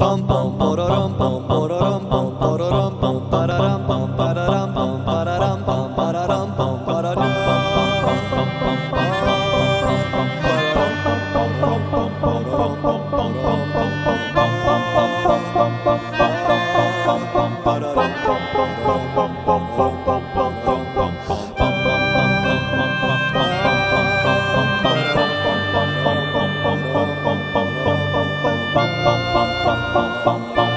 bum bum bum bum Bum, bum.